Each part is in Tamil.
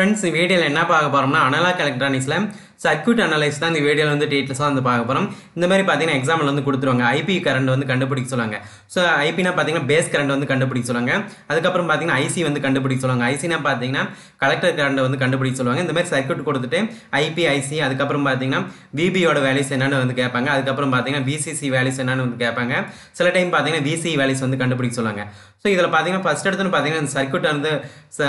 ஃப்ரெண்ட்ஸ் வீடியோவில் என்ன பார்க்க போகிறோம்னா அனலாக் எலக்ட்ரானிக்ஸில் சர்க்யூட் அனலைஸ் தான் இந்த வீடியோவில் வந்து டீட்டெயில்ஸாக வந்து பார்க்க போகிறோம் இந்த மாதிரி பார்த்தீங்கன்னா எக்ஸாம்பிள் வந்து கொடுத்துருவாங்க. ஐபி கரண்ட் வந்து கண்டுபிடிக்க சொல்லுவாங்க. ஸோ ஐபினா பார்த்தீங்கன்னா பேஸ் கரண்ட் வந்து கண்டுபிடிக்க சொல்லுவாங்க. அதுக்கப்புறம் பார்த்தீங்கன்னா ஐசி வந்து கண்டுபிடிக்க சொல்லுவாங்க. ஐசினா பார்த்தீங்கன்னா கலெக்டர் கரண்ட் வந்து கண்டுபிடிக்க சொல்லுவாங்க. இந்த மாதிரி சர்க்யூட் கொடுத்துட்டு ஐபி ஐசி அதுக்கப்புறம் பார்த்தீங்கன்னா விபியோட வேல்யூஸ் என்னென்னு வந்து கேட்பாங்க. அதுக்கப்புறம் பார்த்தீங்கன்னா விசிசி வேல்யூஸ் என்னென்னு வந்து கேட்பாங்க. சில டைம் பார்த்தீங்கன்னா விசி வேல்யூஸ் வந்து கண்டுபிடிக்க சொல்லுவாங்க. ஸோ இதில் பார்த்தீங்கன்னா ஃபஸ்ட் எடுத்துன்னு பார்த்தீங்கன்னா இந்த சர்க்யூட் வந்து ச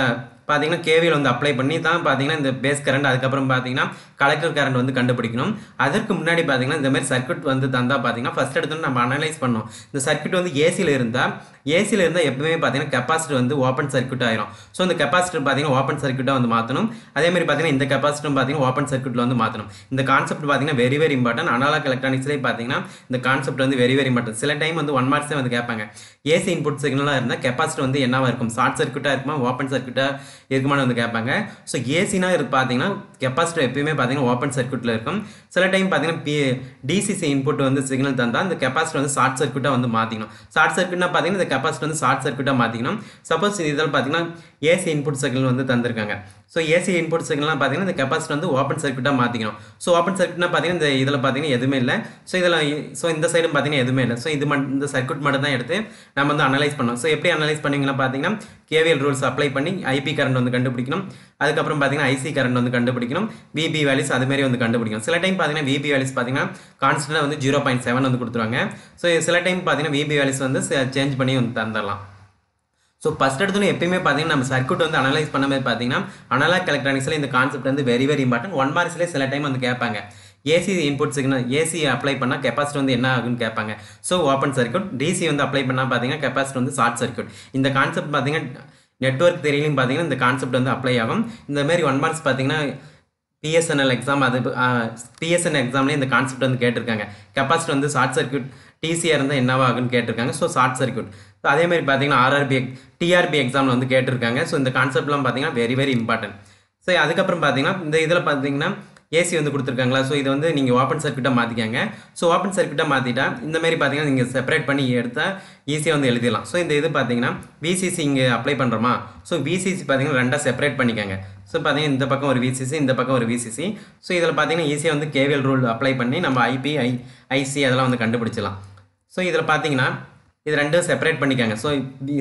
பார்த்தீங்கன்னா கேவியில் வந்து அப்ளை பண்ணி தான் பார்த்தீங்கன்னா இந்த பேஸ் கரண்ட் அதுக்கப்புறம் பார்த்தீங்கன்னா கலெக்டர் கரண்ட் வந்து கண்டுபிடிக்கணும். அதற்கு முன்னாடி பார்த்தீங்கன்னா இந்த மாதிரி சர்க்யூட் வந்து தந்தால் பார்த்தீங்கன்னா ஃபஸ்ட் எடுத்து நம்ம அனலைஸ் பண்ணோம் இந்த சர்க்யூட் வந்து ஏசியில் இருந்தால் ஏசியில் இருந்தால் எப்பவுமே பார்த்தீங்கன்னா கெப்பாசிட்டர் வந்து ஓப்பன் சர்க்கியூட் ஆயிரும். ஸோ இந்த கெப்பாசிட்டர் பார்த்தீங்கன்னா ஓப்பன் சர்க்கியூட்டாக வந்து மாற்றணும் அதே மாதிரி பார்த்தீங்கன்னா இந்த கெப்பாசிட்டரும் பார்த்தீங்கன்னா ஓப்பன் சர்க்கியூட்டில் வந்து மாற்றணும் இந்த கான்செப்ட் பார்த்தீங்கன்னா வெரி வெரி இம்பார்ட்டன்ட் அனலாக் எலக்ட்ரானிக்ஸ்லேயே பார்த்தீங்கன்னா இந்த கான்செப்ட் வந்து வெரி வெரி இம்பார்ட்டன்ட் சில டைம் வந்து ஒன் மார்க்ஸே வந்து கேட்பாங்க. ஏசி இன்புட் சிக்னலாக இருந்தால் கெப்பாசிட்டி வந்து என்னவா இருக்கும்? ஷார்ட் சர்க்கியூட்டாக இருக்குமா? ஓப்பன் சர்க்கியூட்டாக இருக்குமான்னு வந்து கேட்பாங்க. ஸோ ஏசினா இருக்கு பார்த்தீங்கன்னா கெப்பாசிட்டர் எப்பயுமே பார்த்தீங்கன்னா ஓப்பன் சர்க்யூட்டில் இருக்கும். சில டைம் பார்த்தீங்கன்னா பி டிசிசி இன்புட் வந்து சிக்னல் தந்தால் அந்த கெப்பாசிட்டர் வந்து ஷார்ட் சர்க்யூட்டாக வந்து மாற்றிக்கணும் ஷார்ட் சர்க்யூட்னா பார்த்தீங்கன்னா இந்த கெப்பாசிட்டர் வந்து ஷார்ட் சர்க்யூட்டாக மாற்றிக்கணும் சப்போஸ் இதில் பார்த்தீங்கன்னா ஏசி இன்புட் சிக்னல் வந்து தந்திருக்காங்க. ஸோ ஏசி இன்புட் சிக்னல்லாம் பார்த்தீங்கன்னா இந்த கெப்பாசிட்டர் வந்து ஓப்பன் சர்க்யூட்டாக மாற்றிக்கணும் ஸோ ஓப்பன் சர்க்யூட்னா பார்த்தீங்கன்னா இந்த இதில் பார்த்தீங்கன்னா எதுவுமே இல்லை. ஸோ இதில் ஸோ இந்த சைடும் பார்த்தீங்கன்னா எதுவுமே இல்லை. ஸோ இது மட்டும் இந்த சர்க்யூட் மட்டும் தான் எடுத்து நம்ம வந்து அனலைஸ் பண்ணோம் ஸோ எப்படி அனலைஸ் பண்ணுவீங்கன்னா பார்த்தீங்கன்னா கேவிஎல் ரூல்ஸ் அப்ளை பண்ணி ஐபி கரண்ட் வந்து கண்டுபிடிக்கணும். அதுக்கப்புறம் பார்த்தீங்கன்னா ஐசி கரண்ட் வந்து கண்டுபிடிக்கணும். விபி வேல்யூஸ் அது வந்து கண்டுபிடிக்கணும். சில டைம் பார்த்தீங்கன்னா விபி வேல்யூஸ் பார்த்தீங்கன்னா கான்ஸ்டன்டாக வந்து ஜீரோ பாயிண்ட் செவன் வந்து கொடுத்துருவாங்க. ஸோ சில டைம் பார்த்தீங்கன்னா விபி வேல்யூஸ் வந்து சேஞ்ச் பண்ணி வந்து தந்துடலாம். ஸோ ஃபஸ்ட் எடுத்தோன்னே எப்பயுமே பார்த்தீங்கன்னா நம்ம சர்க்யூட் வந்து அனலைஸ் பண்ணும்போது பார்த்தீங்கன்னா அனலாக் எலக்ட்ரானிக்ஸில் இந்த கான்செப்ட் வந்து வெரி வெரி இம்பார்ட்டன்ட் ஒன் மார்க்ஸ்லேயே சில டைம் வந்து கேட்பாங்க. AC input signal AC apply பண்ணால் கெப்பாசிட்டி வந்து என்ன ஆகுன்னு கேட்பாங்க. ஸோ ஓப்பன் சர்க்யூட் டிசி வந்து அப்ளை பண்ணால் பார்த்தீங்கன்னா கெப்பாசிட்டி வந்து ஷார்ட் சர்க்யூட் இந்த கான்செப்ட் பார்த்தீங்கன்னா நெட்ஒர்க் தெரியலையும் பார்த்தீங்கன்னா இந்த கான்செப்ட் வந்து அப்ளை ஆகும். இந்த மாதிரி ஒன் மார்க்ஸ் பார்த்தீங்கன்னா பிஎஸ்என்எல் எக்ஸாம் அது பிஎஸ்என்எல் எக்ஸாம்லேயே இந்த கான்செப்ட் வந்து கேட்டிருக்காங்க. கெப்பாசிட்டி வந்து ஷார்ட் சர்க்யூட் டிசியாக இருந்தால் என்னவாகுன்னு கேட்டிருக்காங்க. ஸோ ஷார்ட் சர்க்யூட் ஸோ அதே மாதிரி பார்த்தீங்கன்னா ஆர்ஆர்பி டிஆர்பி எக்ஸாமில் வந்து கேட்டிருக்காங்க. ஸோ இந்த கான்செப்ட்லாம் பார்த்தீங்கன்னா வெரி வெரி இம்பார்ட்டன்ட் ஸோ அதுக்கப்புறம் பார்த்தீங்கன்னா இந்த இதில் பார்த்தீங்கன்னா ஏசி வந்து கொடுத்துருக்காங்களா? ஸோ இதை வந்து நீங்கள் ஓப்பன் சர்க்யூட்டாக மாற்றிக்காங்க ஸோ ஓப்பன் சர்க்யூட்டாக மாற்றிட்டா இந்த மாதிரி பார்த்தீங்கன்னா நீங்கள் செப்பரேட் பண்ணி எடுத்தால் ஈஸியாக வந்து எழுதிடலாம். ஸோ இந்த இது பார்த்தீங்கன்னா விசிசி இங்கே அப்ளை பண்ணுறோமா ஸோ விசிசி பார்த்தீங்கன்னா ரெண்டாக செப்பரேட் பண்ணிக்கோங்க. ஸோ பார்த்தீங்கன்னா இந்த பக்கம் ஒரு விசிசி இந்த பக்கம் ஒரு விசிசி ஸோ இதில் பார்த்தீங்கன்னா ஈஸியாக வந்து கேவிஎல் ரூல் அப்ளை பண்ணி நம்ம ஐபி ஐ ஐசி அதெல்லாம் வந்து கண்டுபிடிச்சிடலாம். ஸோ இதில் பார்த்தீங்கன்னா இது ரெண்டும் செப்பரேட் பண்ணிக்காங்க. ஸோ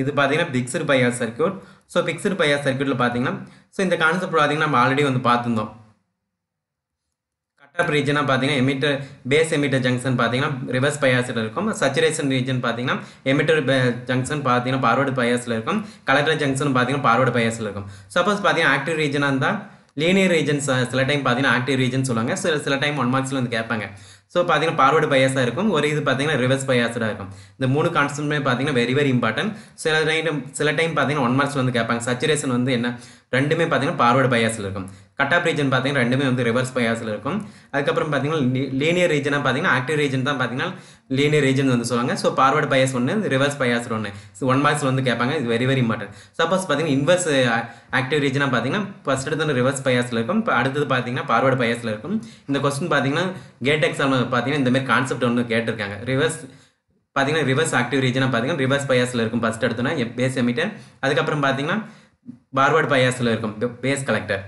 இது பார்த்தீங்கன்னா fixed bias circuit so fixed bias சர்க்யூட்டில் பார்த்தீங்கன்னா ஸோ இந்த கான்செப்ட் பார்த்தீங்கன்னா நம்ம ஆல்ரெடி வந்து பார்த்துருந்தோம். கட்டப் ரீஜனாக பார்த்தீங்கன்னா எமிட்டர் பேஸ் எமிட்டர் ஜங்ஷன் பார்த்தீங்கன்னா ரிவர்ஸ் பயாஸில் இருக்கும். சச்சுரேஷன் ரீஜன் பார்த்தீங்கன்னா எமிட்டர் ஜங்ஷன் பார்த்தீங்கன்னா பார்வர்டு பயாஸில் இருக்கும். கலெக்டர் ஜங்ஷன் பார்த்தீங்கன்னா பார்வர்டு பயாஸில் இருக்கும். சப்போஸ் பார்த்தீங்கன்னா ஆக்டிவ் ரீஜனாக இருந்தால் லீனியர் ரீஜன்ஸ் சில டைம் பார்த்தீங்கன்னா ஆக்டிவ் ரீஜன் சொல்லுவாங்க. சில சில டைம் ஒன் மார்க்ஸில் வந்து கேட்பாங்க. ஸோ பார்த்தீங்கன்னா பார்வர்டு பயாஸாக இருக்கும். ஒரு இது பார்த்தீங்கன்னா ரிவர்ஸ் பயாஸாக இருக்கும். இந்த மூணு கான்செப்ட்மே பார்த்தீங்கன்னா வெரி வெரி இம்பார்ட்டன்ட் சில டைம் சில டைம் பார்த்தீங்கன்னா ஒன் மார்க்ஸ் வந்து கேட்பாங்க. சச்சுரேஷன் வந்து என்ன? ரெண்டுமே பார்த்தீங்கன்னா பார்வர்டு பயாஸில் இருக்கும். கட் ஆஃப் ரீஜன் பார்த்தீங்கன்னா ரெண்டுமே வந்து ரிவர்ஸ் பயாஸில் இருக்கும். அதுக்கப்புறம் பார்த்தீங்கன்னா லீனியர் ரீஜனாக பார்த்தீங்கன்னா ஆக்டிவ் ரீஜன் தான் பார்த்தீங்கன்னா லீனியர் ரீஜன் வந்து சொல்லுவாங்க. ஸோ பார்வர்டு பயாஸ் ஒன்று ரிவர்ஸ் பயாஸ் ஒன்று ஸோ ஒன் மார்க்ஸ் வந்து கேட்பாங்க. இது வெரி வெரி இம்பார்ட்டன்ட் சப்போஸ் பார்த்தீங்கன்னா இன்வர்ஸ் ஆக்டிவ் ரீஜனாக பார்த்தீங்கன்னா ஃபஸ்ட் எடுத்து ரிவர்ஸ் பயாஸில் இருக்கும். இப்போ அடுத்தது பார்த்தீங்கன்னா பார்வர்டு பயாஸில் இருக்கும். இந்த கொஸ்டின் பார்த்தீங்கன்னா கேட் எக்ஸாம் பார்த்தீங்கன்னா இந்தமாதிரி கான்செப்ட் ஒன்று கேட்டிருக்காங்க. ரிவர்ஸ் பார்த்தீங்கன்னா ரிவர்ஸ் ஆக்டிவ் ரீஜனாக பார்த்தீங்கன்னா ரிவர்ஸ் பயாஸில் இருக்கும். ஃபஸ்ட் எடுத்தோன்னா பேஸ் எமிட்டர் அதுக்கப்புறம் பார்த்தீங்கன்னா பார்வர்டு பயாஸில் இருக்கும். பேஸ் கலெக்டர்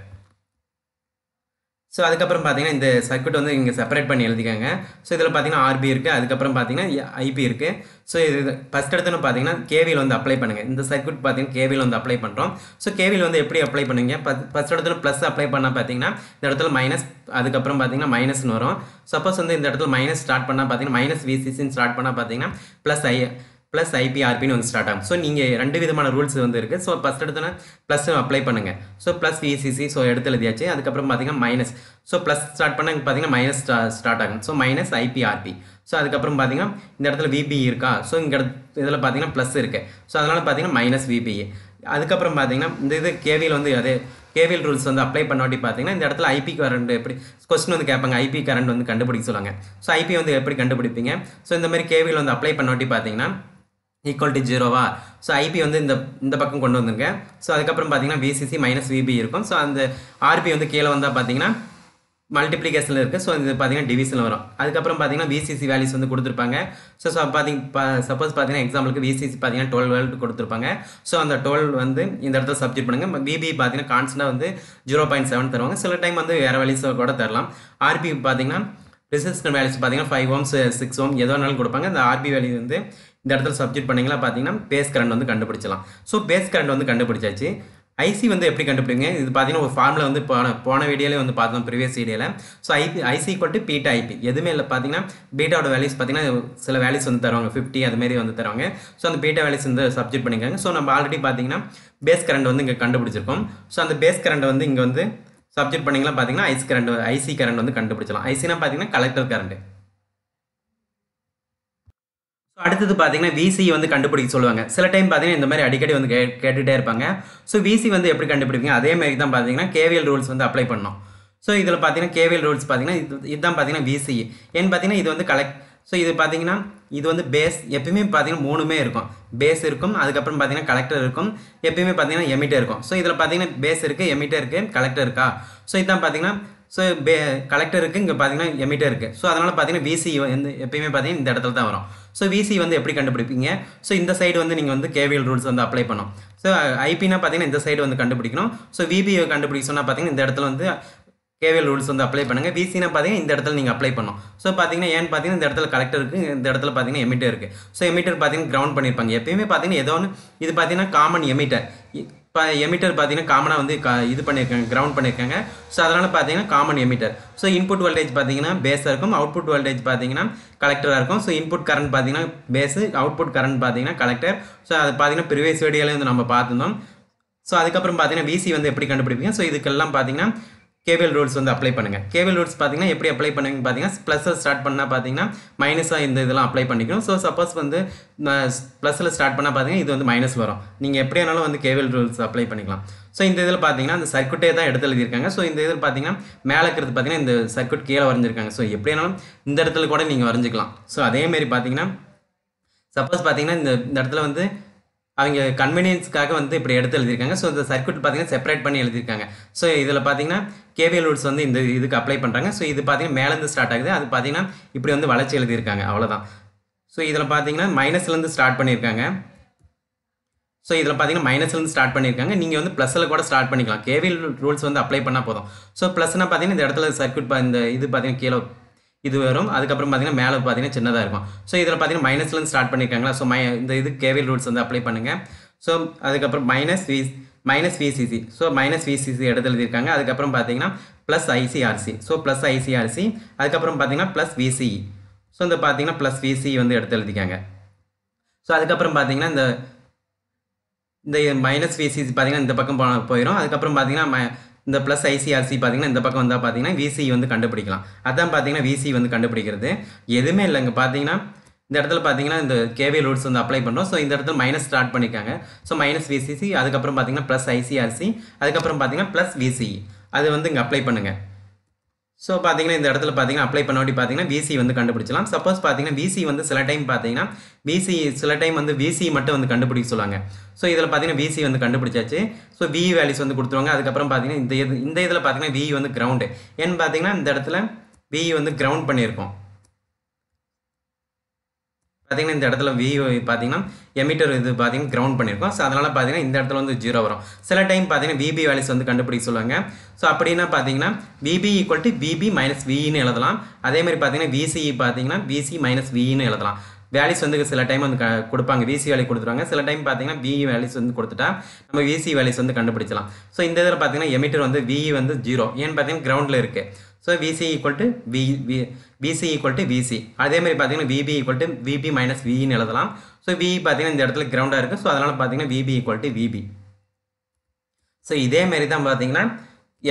ஸோ அதுக்கப்புறம் பார்த்தீங்கன்னா இந்த சர்க்யூட் வந்து இங்கே செப்பரேட் பண்ணி எழுதிக்காங்க. ஸோ இதில் பார்த்தீங்கன்னா ஆர்பி இருக்குது அதுக்கப்புறம் பார்த்தீங்கன்னா ஐபி இருக்குது ஸோ இது ஃபஸ்ட் எடுத்துன்னு பார்த்தீங்கன்னா கேவியில் வந்து அப்ளை பண்ணுங்கள் இந்த சர்க்யூட் பார்த்தீங்கன்னா கேவியில் வந்து அப்ளை பண்ணுறோம் ஸோ கேவியில் வந்து எப்படி அப்ளை பண்ணுங்க ஃபஸ்ட் இடத்துல ப்ளஸ் அப்ளை பண்ணால் பார்த்தீங்கன்னா இந்த இடத்துல மைனஸ் அதுக்கப்புறம் பார்த்தீங்கன்னா மைனஸ்னு வரும். சப்போஸ் வந்து இந்த இடத்துல மைனஸ் ஸ்டார்ட் பண்ணால் பார்த்தீங்கன்னா மைனஸ் விசிசின்னு ஸ்டார்ட் பண்ணால் பார்த்தீங்கன்னா ப்ளஸ் ஐ ப்ளஸ் ஐபிஆர்பின்னு வந்து ஸ்டார்ட் ஆகும். ஸோ நீங்கள் ரெண்டு விதமான ரூல்ஸ் வந்து இருக்குது ஸோ ஃபஸ்ட் எடுத்தோன்னா ப்ளஸ் அப்ளை பண்ணுங்கள் ஸோ ப்ளஸ் விசிசி ஸோ எடுத்து எழுதியாச்சு. அதுக்கப்புறம் பார்த்தீங்கன்னா மைனஸ் ஸோ ப்ளஸ் ஸ்டார்ட் பண்ண பார்த்தீங்கன்னா மைனஸ் ஸ்டார்ட் ஆகும். ஸோ மைனஸ் ஐபிஆர்பி ஸோ அதுக்கப்புறம் பார்த்தீங்கன்னா இந்த இடத்துல விபி இருக்கா? ஸோ இங்கே இதில் பார்த்தீங்கன்னா ப்ளஸ் இருக்குது ஸோ அதனால் பார்த்தீங்கன்னா மைனஸ் விபிஏ அதுக்கப்புறம் பார்த்தீங்கன்னா இந்த இது கேவியில் வந்து அதே கேவிஎல் ரூல்ஸ் வந்து அப்ளை பண்ணாட்டி பார்த்தீங்கன்னா இந்த இடத்துல ஐபி கரண்ட் எப்படி கொஸ்டின் வந்து கேட்பாங்க. ஐபி கரண்ட் வந்து கண்டுபிடிக்க சொல்லுவாங்க. ஸோ ஐபி வந்து எப்படி கண்டுபிடிப்பீங்க? ஸோ இந்த மாதிரி கேவியில் வந்து அப்ளை பண்ணாட்டி பார்த்தீங்கன்னா ஈக்குவல் டு ஜீரோவா ஸோ ஐபி வந்து இந்த இந்த பக்கம் கொண்டு வந்துருங்க ஸோ அதுக்கப்புறம் பார்த்தீங்கன்னா விசிசி மைனஸ் விபி இருக்கும். ஸோ அந்த ஆர்பி வந்து கீழே வந்தால் பார்த்தீங்கன்னா மல்டிப்ளிகேஷனில் இருக்குது ஸோ இது பார்த்தீங்கன்னா டிவிஷனில் வரும். அதுக்கப்புறம் பார்த்தீங்கன்னா விசிசி வேல்யூஸ் வந்து கொடுத்துருப்பாங்க. ஸோ ஸோ பார்த்தீங்க சப்போஸ் பார்த்தீங்கன்னா எக்ஸாம்பிளுக்கு விசிசி பார்த்தீங்கன்னா டுவெல் வேல்ட் கொடுத்துருப்பாங்க. ஸோ அந்த டுவெல் வந்து இந்த இடத்துல சப்ஜெக்ட் பண்ணுங்கள் பிபி பார்த்தீங்கன்னா கான்ஸ்டன்டாக வந்து ஜீரோ பாயிண்ட் செவன் தருவாங்க. சில டைம் வந்து வேறு வேல்யூஸ் கூட தரலாம். ஆர்பி பார்த்தீங்கன்னா ரெசிஸ்டன் வேல்யூஸ் பார்த்தீங்கன்னா ஃபைவ் ஓம்ஸ் சிக்ஸ் ஓம் எதோ வேணாலும் கொடுப்பாங்க. இந்த ஆர்பி வேல்யூ வந்து இந்த இடத்துல சப்ஜெக்ட் பண்ணிங்களா பார்த்தீங்கன்னா பேஸ் கரண்ட் வந்து கண்டுபிடிச்சலாம் ஸோ பேஸ் கரண்ட் வந்து கண்டுபிடிச்சாச்சு. ஐசி வந்து எப்படி கண்டுபிடிங்க? இது பார்த்தீங்கன்னா ஒரு ஃபார்முலா வந்து போன போன வீடியோலேயே வந்து பார்த்தோம் ப்ரீவியஸ் வீடியோவில் so IB IC equal to beta IB எதுவுமே இல்லை பார்த்தீங்கன்னா பீட்டாவோட வேல்யூஸ் பார்த்தீங்கன்னா சில வேல்யூஸ் வந்து தருவாங்க. ஃபிஃப்டி அதுமாரி வந்து தருவாங்க. ஸோ அந்த பீட்டா வேல்யூஸ் வந்து சப்ஜெக்ட் பண்ணிக்காங்க. ஸோ நம்ம ஆல்ரெடி பார்த்தீங்கன்னா பேஸ் கரண்ட் வந்து இங்கே கண்டுபிடிச்சிருக்கோம். ஸோ அந்த பேஸ் கரண்ட் வந்து இங்கே வந்து சப்ஜெக்ட் பண்ணிங்களா பார்த்தீங்கன்னா ஐசி கரண்ட் ஐசி கரண்ட் வந்து கண்டுபிடிச்சலாம் ஐசினா பார்த்தீங்கன்னா கலெக்டர் கரண்ட் ஸோ அடுத்தது பார்த்தீங்கன்னா விசி வந்து கண்டுபிடிக்க சொல்லுவாங்க. சில டைம் பார்த்தீங்கன்னா இந்த மாதிரி அடிக்கடி வந்து கே கேட்டுகிட்டே இருப்பாங்க. ஸோ விசி வந்து எப்படி கண்டுபிடிப்பீங்க? அதே மாதிரி தான் பார்த்தீங்கன்னா கேவிஎல் ரூல்ஸ் வந்து அப்ளை பண்ணோம் ஸோ இதில் பார்த்தீங்கன்னா கேவிஎல் ரூல்ஸ் பார்த்தீங்கன்னா இது இதுதான் பார்த்தீங்கன்னா விசி ஏன்னு பார்த்தீங்கன்னா இது வந்து கலெக்ட் ஸோ இது பார்த்தீங்கன்னா இது வந்து பேஸ் எப்பயுமே பார்த்தீங்கன்னா மூணுமே இருக்கும். பேஸ் இருக்கும் அதுக்கப்புறம் பார்த்தீங்கன்னா கலெக்டர் இருக்கும். எப்பயுமே பார்த்தீங்கன்னா எமிட்டர் இருக்கும். ஸோ இதில் பார்த்தீங்கன்னா பேஸ் இருக்குது எமிட்டர் இருக்குது கலெக்டர் இருக்கா? ஸோ இதுதான் பார்த்தீங்கன்னா ஸோ பே கலெக்டர் இருக்குது இங்கே பார்த்தீங்கன்னா எமிட்டர் இருக்குது ஸோ அதனால் பார்த்தீங்கன்னா விசி வந்து எப்பயுமே பார்த்தீங்கன்னா இந்த இடத்துல தான் வரும். ஸோ விசி வந்து எப்படி கண்டுபிடிப்பீங்க? ஸோ இந்த சைடு வந்து நீங்கள் வந்து கேவிஎல் ரூல்ஸ் வந்து அப்ளை பண்ணும் ஸோ ஐபினா பார்த்தீங்கன்னா இந்த சைடு வந்து கண்டுபிடிக்கணும். ஸோ விபி கண்டுபிடிக்க சொன்னால் பார்த்தீங்கன்னா இந்த இடத்துல வந்து கேவிஎல் ரூல்ஸ் வந்து அப்ளை பண்ணுங்கள் விசினா பார்த்தீங்கன்னா இந்த இடத்துல நீங்கள் அப்ளை பண்ணணும். ஸோ பார்த்தீங்கன்னா ஏன்னு பார்த்தீங்கன்னா இந்த இடத்துல கலெக்டர் இருக்குது இந்த இடத்துல பார்த்தீங்கன்னா எமிட்டர் இருக்குது ஸோ எமிட்டர் பார்த்தீங்கன்னா கிரவுண்ட் பண்ணியிருப்பாங்க எப்பயுமே பார்த்தீங்கன்னா ஏதோ ஒன்று இது பார்த்தீங்கன்னா காமன் எமிட்டர் இப்போ எமிட்டர் பார்த்தீங்கன்னா காமனாக வந்து இது பண்ணியிருக்காங்க கிரவுண்ட் பண்ணியிருக்காங்க ஸோ அதனால் பார்த்தீங்கன்னா common emitter so input voltage பார்த்தீங்கன்னா பேஸாக இருக்கும். அவுட்புட் வோல்டேஜ் பார்த்தீங்கன்னா கலெக்டராக இருக்கும். ஸோ இன்புட் கரண்ட் பார்த்தீங்கன்னா பேஸு அவுட்புட் கரண்ட் பார்த்தீங்கன்னா கலெக்டர் ஸோ அது பார்த்தீங்கன்னா ப்ரிவியஸ் வீடியோவில் வந்து நம்ம பார்த்துருந்தோம். ஸோ அதுக்கப்புறம் பார்த்தீங்கன்னா விசி வந்து எப்படி கண்டுபிடிப்பீங்க? ஸோ இதுக்கெல்லாம் பார்த்தீங்கன்னா கேபிள் ரூல்ஸ் வந்து அப்ளை பண்ணுங்கள் கேபிள் ரூல்ஸ் பார்த்தீங்கன்னா எப்படி அப்ளை பண்ணுவீங்க பார்த்தீங்கன்னா ப்ளஸில் ஸ்டார்ட் பண்ணால் பார்த்தீங்கன்னா மைனஸாக இந்த இதெல்லாம் அப்ளை பண்ணிக்கணும். ஸோ சப்போஸ் வந்து ப்ளஸில் ஸ்டார்ட் பண்ணால் பார்த்தீங்கன்னா இது வந்து மைனஸ் வரும். நீங்கள் எப்படி வேணாலும் வந்து கேபிள் ரூல்ஸ் அப்ளை பண்ணிக்கலாம். ஸோ இந்த இதில் பார்த்தீங்கன்னா அந்த சர்க்குட்டே தான் எடுத்து எழுதியிருக்காங்க. ஸோ இந்த இதில் பார்த்தீங்கன்னா மேலே இருக்கிறது பார்த்தீங்கன்னா இந்த சர்க்குட் கீழே வரைஞ்சிருக்காங்க. ஸோ எப்படி வேணாலும் இந்த இடத்துல கூட நீங்கள் வரைஞ்சிக்கலாம். ஸோ அதேமாரி பார்த்தீங்கன்னா சப்போஸ் பார்த்தீங்கன்னா இந்த இந்த இடத்துல வந்து அவங்க கன்வீனியன்ஸ்க்காக வந்து இப்படி எடுத்து எழுதியிருக்காங்க. ஸோ இந்த சர்க்யூட் பார்த்தீங்கன்னா செப்பரேட் பண்ணி எழுதியிருக்காங்க. ஸோ இதில் பார்த்தீங்கன்னா கேவிஎல் ரூல்ஸ் வந்து இந்த இதுக்கு அப்ளை பண்ணுறாங்க ஸோ இது பார்த்தீங்கன்னா மேலேருந்து ஸ்டார்ட் ஆகுது. அது பார்த்தீங்கன்னா இப்படி வந்து வளர்ச்சி எழுதியிருக்காங்க. அவ்வளோதான் ஸோ இதில் பார்த்தீங்கன்னா மைனஸ்லேருந்து ஸ்டார்ட் பண்ணியிருக்காங்க. ஸோ இதில் பார்த்தீங்கன்னா மைனஸ்லேருந்து ஸ்டார்ட் பண்ணியிருக்காங்க. நீங்கள் வந்து ப்ளஸில் கூட ஸ்டார்ட் பண்ணிக்கலாம். கேவிஎல் ரூல்ஸ் வந்து அப்ளை பண்ணால் போதும். ஸோ ப்ளஸ்னால் பார்த்தீங்கன்னா இந்த இடத்துல சர்க்யூட் இந்த இது பார்த்தீங்கன்னா கீழே இது வரும். அதுக்கப்புறம் பார்த்தீங்கன்னா மேலே பார்த்தீங்கன்னா சின்னதாக இருக்கும். ஸோ இதில் பார்த்தீங்கன்னா மைனஸ்லேருந்து ஸ்டார்ட் பண்ணியிருக்காங்களா ஸோ மை இந்த இது கேவிஎல் ரூல்ஸ் வந்து அப்ளை பண்ணுங்கள் ஸோ அதுக்கப்புறம் minus V minus VCC so minus VCC எடுத்து எழுதியிருக்காங்க. அதுக்கப்புறம் பார்த்தீங்கன்னா plus ICRC so plus ICRC அதுக்கப்புறம் பார்த்தீங்கன்னா ப்ளஸ் விசிஇ ஸோ இந்த பார்த்தீங்கன்னா ப்ளஸ் விசிஇ வந்து எடுத்து எழுதிக்காங்க ஸோ அதுக்கப்புறம் பார்த்தீங்கன்னா இந்த இந்த மைனஸ் விசிசி பார்த்தீங்கன்னா இந்த பக்கம் போ போயிடும் அதுக்கப்புறம் பார்த்தீங்கன்னா இந்த ப்ளஸ் ஐசிஆர்சி பார்த்தீங்கன்னா இந்த பக்கம் வந்தால் பார்த்தீங்கன்னா விசி வந்து கண்டுபிடிக்கலாம். அதான் பார்த்தீங்கன்னா விசி வந்து கண்டுபிடிக்கிறது. எதுவுமே இல்லை இங்கே பார்த்தீங்கன்னா இந்த இடத்துல பார்த்தீங்கன்னா இந்த கேவி ரூட்ஸ் வந்து அப்ளை பண்ணுறோம் ஸோ இந்த இடத்துல மைனஸ் ஸ்டார்ட் பண்ணியிருக்காங்க ஸோ மைனஸ் விசிசி அதுக்கப்புறம் பார்த்தீங்கன்னா ப்ளஸ் ஐசிஆர்சி அதுக்கப்புறம் பார்த்தீங்கன்னா ப்ளஸ் விசிஇ அது வந்து இங்கே அப்ளை பண்ணுங்கள் ஸோ பார்த்தீங்கன்னா இந்த இடத்துல பார்த்தீங்கன்னா அப்ளை பண்ணாட்டி பார்த்தீங்கன்னா விசி வந்து கண்டுபிடிச்சலாம் சப்போஸ் பார்த்தீங்கன்னா விசி வந்து சில டைம் பார்த்தீங்கன்னா விசி சில டைம் வந்து விசி மட்டும் வந்து கண்டுபிடிக்க சொல்லுவாங்க. ஸோ இதில் பார்த்தீங்கன்னா விசி வந்து கண்டுபிடிச்சாச்சு. ஸோ வி வேல்யூஸ் வந்து கொடுத்துருவாங்க. அதுக்கப்புறம் பார்த்தீங்கன்னா இந்த இது இந்த இதில் பார்த்தீங்கன்னா வி வந்து கிரவுண்டு ஏன்னு பார்த்தீங்கன்னா இந்த இடத்துல வி வந்து கிரவுண்ட் பண்ணியிருக்கோம். பார்த்தீங்கன்னா இந்த இடத்துல வி பார்த்தீங்கன்னா எமிட்டர் இது பார்த்தீங்கன்னா கிரவுண்ட் பண்ணியிருக்கோம் ஸோ அதனால் பார்த்தீங்கன்னா இந்த இடத்துல வந்து ஜீரோ வரும். சில டைம் பார்த்தீங்கன்னா விபி வேல்யூஸ் வந்து கண்டுபிடிக்க சொல்லுவாங்க. ஸோ அப்படின்னா பார்த்தீங்கன்னா VB equal to VB minus வின்னு எழுதலாம். அதேமாதிரி பார்த்திங்கன்னா பார்த்தீங்கன்னா விசிஇ பார்த்தீங்கன்னா விசி மைனஸ் வின்னு எழுதலாம். வேல்யூஸ் வந்து சில டைம் வந்து க கொடுப்பாங்க. விசி வேல்யூ கொடுத்துருவாங்க. சில டைம் பார்த்தீங்கன்னா விஇ வேல்யூஸ் வந்து கொடுத்துட்டா நம்ம விசி வேல்யூஸ் வந்து கண்டுபிடிச்சலாம் ஸோ இந்த இதில் பார்த்தீங்கன்னா எமிட்டர் வந்து விஇ வந்து ஜீரோ ஏன்னு பார்த்தீங்கன்னா கிரவுண்டில் இருக்குது so VC equal to V V VC equal to VC அதே மாதிரி பார்த்தீங்கன்னா VB equal to VB minus வின்னு எழுதலாம். ஸோ விஇ பார்த்தீங்கன்னா இந்த இடத்துல கிரவுண்டாக இருக்குது ஸோ அதனால் பார்த்தீங்கன்னா VB equal to VB so இதே மாதிரி தான் பார்த்தீங்கன்னா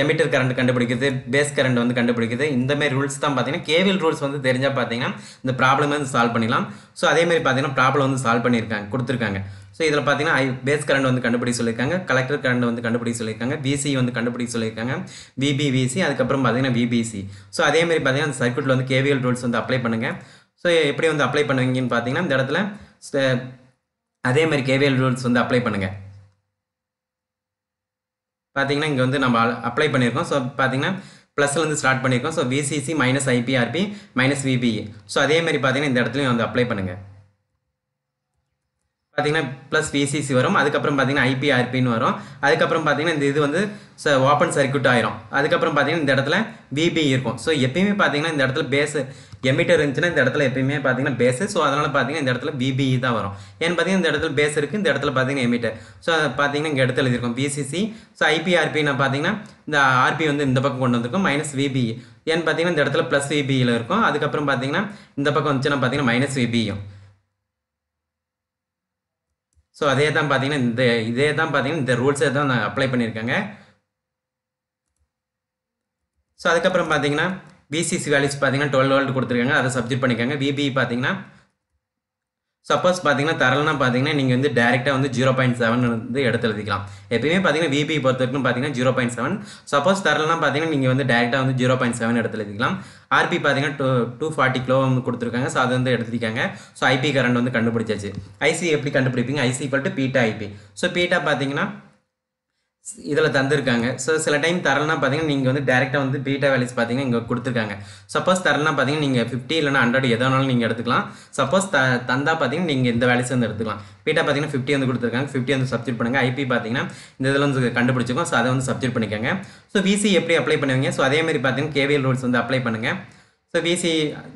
எமிட்டர் கரண்ட் கண்டுபிடிக்கிறது பேஸ் கரண்ட் வந்து கண்டுபிடிக்கிறது இந்த மாதிரி ரூல்ஸ் தான் பார்த்தீங்கன்னா கேவில் ரூல்ஸ் வந்து தெரிஞ்சால் பார்த்தீங்கன்னா இந்த ப்ராப்ளம் வந்து சால்வ் பண்ணிடலாம். ஸோ அதே மாதிரி பார்த்தீங்கன்னா ப்ராப்ளம் வந்து சால்வ் பண்ணியிருக்காங்க கொடுத்துருக்காங்க. ஸோ இதில் பார்த்தீங்கன்னா ஐ பேஸ் கரண்ட் வந்து கண்டுபிடிக்க சொல்லியிருக்காங்க. கலெக்டர் கரண்ட் வந்து கண்டுபிடிக்க சொல்லியிருக்காங்க. பிசி வந்து கண்டுபிடிக்க சொல்லியிருக்காங்க. விபிவிசி அதுக்கப்புறம் பார்த்தீங்கன்னா விபிசி ஸோ அதே மாதிரி பார்த்தீங்கன்னா அந்த சர்க்யூட்டில் வந்து கேவிஎல் ரூல்ஸ் வந்து அப்ளை பண்ணுங்கள் ஸோ எப்படி வந்து அப்ளை பண்ணுவீங்கன்னு பார்த்தீங்கன்னா இந்த இடத்துல அதே மாதிரி கேவிஎல் ரூல்ஸ் வந்து அப்ளை பண்ணுங்கள் பார்த்தீங்கன்னா இங்கே வந்து நம்ம அப்ளை பண்ணியிருக்கோம். ஸோ பார்த்தீங்கன்னா ப்ளஸ்லேருந்து ஸ்டார்ட் பண்ணியிருக்கோம். So VCC minus IBRB minus VBE so அதே மாதிரி பார்த்தீங்கன்னா இந்த இடத்துலையும் வந்து அப்ளை பண்ணுங்கள் பார்த்தீங்கன்னா ப்ளஸ் விசிசி வரும். அதுக்கப்புறம் பார்த்தீங்கன்னா ஐபிஆர்பின்னு வரும். அதுக்கப்புறம் பார்த்தீங்கன்னா இந்த இது வந்து ஓப்பன் சர்க்யூட் ஆயிரும். அதுக்கப்புறம் பார்த்தீங்கன்னா இந்த இடத்துல விபி இருக்கும். ஸோ எப்பயுமே பார்த்தீங்கன்னா இந்த இடத்துல பேஸு எமிட்டர் இருந்துச்சுன்னா இந்த இடத்துல எப்பயுமே பார்த்தீங்கன்னா பேஸு ஸோ அதனால் பார்த்தீங்கன்னா இந்த இடத்துல பிபிஇ தான் வரும். ஏன்னு பார்த்தீங்கன்னா இந்த இடத்துல பேஸ் இருக்குது இந்த இடத்துல பார்த்தீங்கன்னா எமிட்டர் ஸோ பார்த்தீங்கன்னா இங்கே இடத்துல எழுதியிருக்கும். பிசிசி ஸோ ஐபிஆர்பி நான் பார்த்தீங்கன்னா இந்த ஆர்பி வந்து இந்த பக்கம் கொண்டு வந்திருக்கும். மைனஸ் விபிஇ ஏன்னு பார்த்தீங்கன்னா இந்த இடத்துல ப்ளஸ் விபியில் இருக்கும். அதுக்கப்புறம் பார்த்தீங்கன்னா இந்த பக்கம் வந்துச்சுன்னா பார்த்தீங்கன்னா மைனஸ் விபியும் ஸோ அதே தான் பார்த்தீங்கன்னா இந்த இதே தான் பார்த்தீங்கன்னா இந்த ரூல்ஸை தான் நான் அப்ளை பண்ணியிருக்கேங்க. ஸோ அதுக்கப்புறம் பார்த்தீங்கன்னா பிசிசி வேல்யூஸ் பார்த்தீங்கன்னா டுவெல் வேல்டு கொடுத்துருக்காங்க. அதை சப்ஜெக்ட் பண்ணிக்கோங்க. விபி பார்த்தீங்கன்னா சப்போஸ் பார்த்தீங்கன்னா தரலனா பார்த்தீங்கன்னா நீங்கள் வந்து டேரெக்டாக வந்து ஜீரோ பாயிண்ட் செவன் வந்து எடுத்து எழுதிக்கலாம். எப்பயுமே பார்த்தீங்கன்னா விபி பொறுத்த வரைக்கும் பார்த்தீங்கன்னா ஜீரோ பாயிண்ட் செவன் சப்போஸ் தரலனா பார்த்தீங்கன்னா நீங்கள் வந்து டேரெக்டாக வந்து ஜீரோ பாயிண்ட் செவன் எடுத்து எழுதிக்கலாம். ஆர்பி பார்த்தீங்கன்னா டூ டூ ஃபார்ட்டி கிலோ வந்து கொடுத்துருக்காங்க. ஸோ அது வந்து எடுத்துருக்காங்க. ஸோ ஐபி கரண்ட் வந்து கண்டுபிடிச்சாச்சு. ஐசி எப்படி கண்டுபிடிப்பீங்க? IC equal to beta IB so beta பார்த்தீங்கன்னா இதில் தந்திருக்காங்க. ஸோ சில டைம் தரலனா பார்த்தீங்கன்னா நீங்கள் வந்து டேரெக்டாக வந்து பீட்டா வேல்யூஸ் பார்த்தீங்கன்னா இங்கே கொடுத்துருக்காங்க. சப்போஸ் தரலனா பார்த்தீங்கன்னா நீங்கள் ஃபிஃப்டி இல்லைனா ஹண்ட்ரட் எதோ நீங்கள் எடுத்துக்கலாம். சப்போஸ் த தந்தா பார்த்தீங்கன்னா நீங்கள் இந்த வேல்யூஸ் வந்து எடுத்துக்கலாம். பீட்டா பார்த்தீங்கன்னா ஃபிஃப்டி வந்து கொடுத்துருக்காங்க. ஃபிஃப்டி வந்து சப்ஜெக்ட் பண்ணுங்கள் ஐபி பார்த்தீங்கன்னா இந்த இதில் வந்து கண்டுபிடிச்சிக்கோம் ஸோ அதை வந்து சப்ஜெக்ட் பண்ணிக்கோங்க. ஸோ விசி எப்படி அப்ளை பண்ணுவீங்க? ஸோ அதே மாதிரி பார்த்தீங்கன்னா கேவிஎல் ரூல்ஸ் வந்து அப்ளை பண்ணுங்கள் ஸோ விசி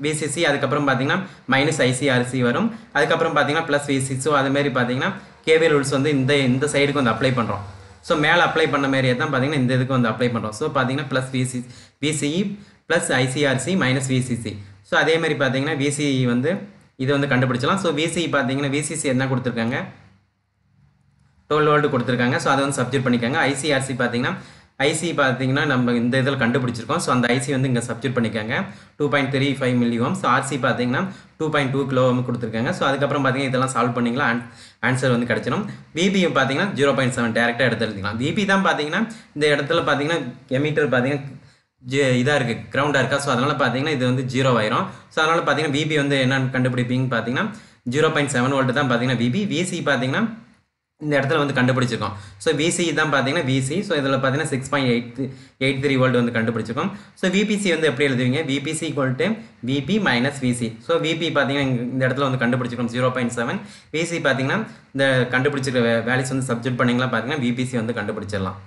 விசிசி அதுக்கப்புறம் பார்த்தீங்கன்னா மைனஸ் ஐசிஆர்சி வரும். அதுக்கப்புறம் பார்த்தீங்கன்னா ப்ளஸ் விசி ஸோ அதுமாரி பார்த்தீங்கன்னா கேவிஎல் ரூல்ஸ் வந்து இந்த இந்த சைடுக்கு வந்து அப்ளை பண்ணுறோம் ஸோ மேலே அப்ளை பண்ண மாதிரியே தான் பார்த்தீங்கன்னா இந்த இதுக்கு வந்து அப்ளை பண்ணுறோம் ஸோ பார்த்தீங்கன்னா plus VC VCE plus ICRC minus VCC so அதே மாதிரி பார்த்தீங்கன்னா விசிஇ வந்து இது வந்து கண்டுபிடிச்சலாம் ஸோ விசிஇ பார்த்தீங்கன்னா விசிசி என்ன கொடுத்துருக்காங்க? டுவெல் வேர்ல்டு கொடுத்துருக்காங்க. ஸோ அதை வந்து சப்ஜெக்ட் பண்ணிக்காங்க. ஐசிஆர்சி பார்த்தீங்கன்னா ஐசி பார்த்தீங்கன்னா நம்ம இந்த இதில் கண்டுபிடிச்சிருக்கோம். ஸோ அந்த ஐசி வந்து இங்கே சப்ஜெக்ட் பண்ணிக்காங்க. Two point three five milliohm so RC பார்த்தீங்கன்னா டூ பாயிண்ட் டூ கிலோ கொடுத்துருக்காங்க. ஸோ அதுக்கப்புறம் பார்த்தீங்கன்னா இதெல்லாம் சால்வ் பண்ணிங்களா? ஆன்சர் வந்து கிடச்சிடும் விபி பார்த்தீங்கன்னா ஜீரோ பாயிண்ட் செவன் டேரெக்டாக எடுத்து எழுதிக்கலாம் விபி தான் பார்த்தீங்கன்னா இந்த இடத்துல பார்த்தீங்கன்னா எமீட்டர் பார்த்தீங்கன்னா ஜி இதாக இருக்குது கிரவுண்டாக இருக்கா? ஸோ அதனால் பார்த்தீங்கன்னா இது வந்து ஜீரோ ஆயிரும். ஸோ அதனால் பார்த்தீங்கன்னா விபி வந்து என்னென்னு கண்டுபிடிப்பீங்கன்னு பார்த்தீங்கன்னா ஜீரோ பாயிண்ட் செவன் வோல்ட் தான் பார்த்தீங்கன்னா விபி விசி பார்த்தீங்கன்னா இந்த இடத்துல வந்து கண்டுபிடிச்சிருக்கோம். ஸோ விசி தான் பார்த்தீங்கன்னா விசி ஸோ இதில் பார்த்தீங்கன்னா six point eight eight three volt வந்து கண்டுபிடிச்சிருக்கோம். ஸோ விபிசி வந்து எப்படி எழுதுவீங்க? VBC equal to VB minus VC so VB பார்த்தீங்கன்னா இந்த இடத்துல வந்து கண்டுபிடிச்சிருக்கோம் ஜீரோ பாயிண்ட் செவன் விசி பார்த்தீங்கன்னா இந்த கண்டுபிடிச்சிருக்க வேல்யூஸ் வந்து சப்ஜெக்ட் பண்ணிங்களா பார்த்தீங்கன்னா விபிசி வந்து கண்டுபிடிச்சிடலாம்.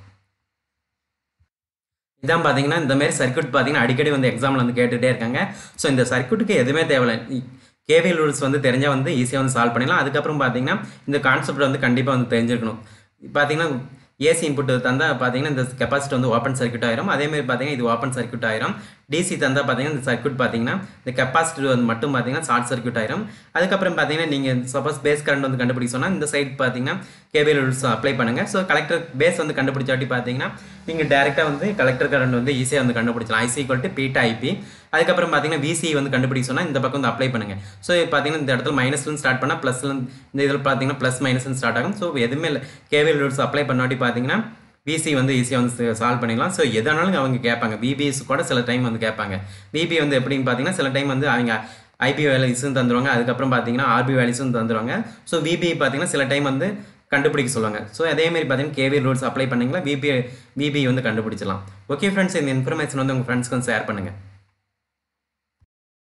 இதான் பார்த்தீங்கன்னா இந்த மாதிரி சர்க்யூட் பார்த்தீங்கன்னா அடிக்கடி வந்து எக்ஸாமில் வந்து கேட்டுகிட்டே இருக்காங்க. ஸோ இந்த சர்க்யூட்டுக்கு எதுவுமே தேவையில்லை. கேவிஎல் ரூல்ஸ் வந்து தெரிஞ்சால் வந்து ஈஸியாக வந்து சால்வ் பண்ணிடலாம். அதுக்கப்புறம் பார்த்தீங்கன்னா இந்த கான்செப்ட் வந்து கண்டிப்பாக வந்து தெரிஞ்சிருக்கணும். பார்த்தீங்கன்னா ஏசி இன்புட் தந்தால் பார்த்தீங்கன்னா இந்த கெப்பாசிட்டி வந்து ஓப்பன் சர்க்யூட் ஆயிரும். அதேமாதிரி பார்த்தீங்கன்னா இது ஓப்பன் சர்க்யூட் ஆயிரும். டிசி தந்தால் பார்த்தீங்கன்னா இந்த சர்க்யூட் பார்த்தீங்கன்னா இந்த கெப்பாசிட்டி வந்து மட்டும் பார்த்தீங்கன்னா ஷார்ட் சர்க்யூட் ஆயிரும். அதுக்கப்புறம் பார்த்தீங்கன்னா நீங்கள் சப்போஸ் பேஸ் கரண்ட் வந்து கண்டுபிடிக்க சொன்னால் இந்த சைட் பார்த்தீங்கன்னா கேபிள் ரூல்ஸ் அப்ளை பண்ணுங்கள் ஸோ கலெக்டர் பேஸ் வந்து கண்டுபிடிச்சாட்டி பார்த்தீங்கன்னா நீங்கள் டேரெக்டாக வந்து கலெக்டர் கரண்ட் வந்து ஈஸியாக வந்து கண்டுபிடிச்சலாம் IC equal to beta IB அதுக்கப்புறம் பார்த்தீங்கன்னா விசிஐ வந்து கண்டுபிடிக்க சொன்னால் இந்த பக்கம் வந்து அப்ளை பண்ணுங்கள் ஸோ பார்த்தீங்கன்னா இந்த இடத்துல மைனஸ்லேருந்து ஸ்டார்ட் பண்ணால் ப்ளஸ்ல இந்த இதில் பார்த்தீங்கன்னா ப்ளஸ் மைனஸ்லேருந்து ஸ்டார்ட் ஆகும். ஸோ எதுவுமே இல்லை. கேவிஎல் ரூல்ஸ் அப்ளை பண்ணாட்டி பார்த்தீங்கன்னா விசி வந்து ஈஸியாக வந்து சால்வ் பண்ணிக்கலாம். ஸோ எதானாலும் அவங்க கேட்பாங்க. பிபிஎஸ் கூட சில டைம் வந்து கேட்பாங்க. பிபி வந்து எப்படின்னு பார்த்தீங்கன்னா சில டைம் வந்து அவங்க ஐபி வேல்யூஸும் தந்துடுவாங்க அதுக்கப்புறம் பார்த்தீங்கன்னா ஆர்பி வேல்யூஸும் தந்துருவாங்க. ஸோ விபி பார்த்தீங்கன்னா சில டைம் வந்து கண்டுபிடிக்க சொல்லுவாங்க. ஸோ அதேமாதிரி பார்த்தீங்கன்னா கேவி ரூல்ஸ் அப்ளை பண்ணிங்களா? விபி விபி வந்து கண்டுபிடிச்சலாம் ஓகே ஃப்ரெண்ட்ஸ் இந்த இன்ஃபர்மேஷன் வந்து உங்கள் ஃப்ரெண்ட்ஸ்க்கு வந்து ஷேர் பண்ணுங்கள்